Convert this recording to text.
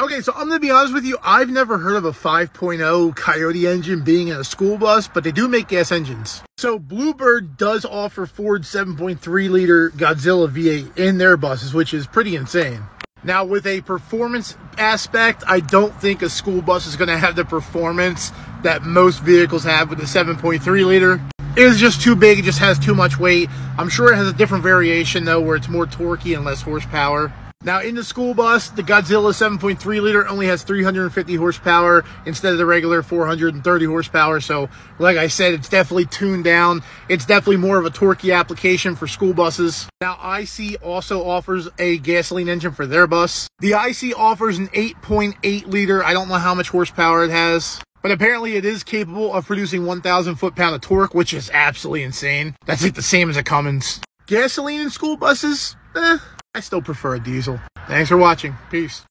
Okay, so I'm gonna be honest with you. I've never heard of a 5.0 Coyote engine being in a school bus, but they do make gas engines. So Bluebird does offer Ford 7.3 liter Godzilla V8 in their buses, which is pretty insane. Now, with a performance aspect, I don't think a school bus is going to have the performance that most vehicles have with the 7.3 liter. It is just too big, it just has too much weight. I'm sure it has a different variation though, where it's more torquey and less horsepower. Now in the school bus, the Godzilla 7.3 liter only has 350 horsepower instead of the regular 430 horsepower. So like I said, it's definitely tuned down. It's definitely more of a torquey application for school buses. Now IC also offers a gasoline engine for their bus. The IC offers an 8.8 liter. I don't know how much horsepower it has. But apparently it is capable of producing 1,000 foot-pound of torque, which is absolutely insane. That's like the same as a Cummins. Gasoline in school buses? Eh, I still prefer a diesel. Thanks for watching. Peace.